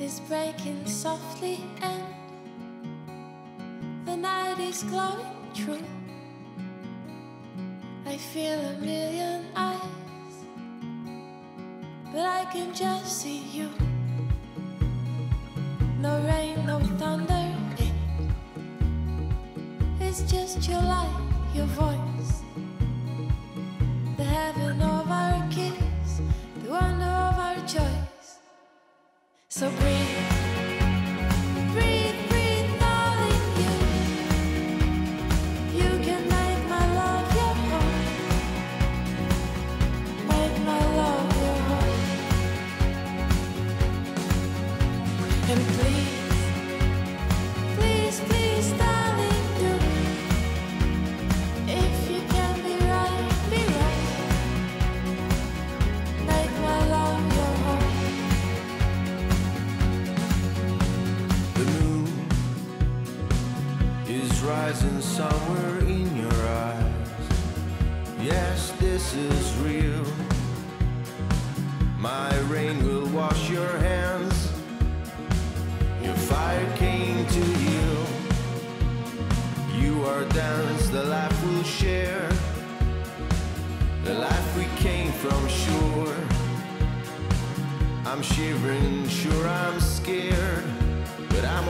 is breaking softly and the night is glowing true. I feel a million eyes, but I can just see you. No rain, no thunder, eh. it's just your light, your voice, your home. And please, rising somewhere in your eyes. Yes, this is real. My rain will wash your hands. Your fire came to heal. You are dance, the life we'll share. The life we came from sure. I'm shivering, sure I'm scared, but I'm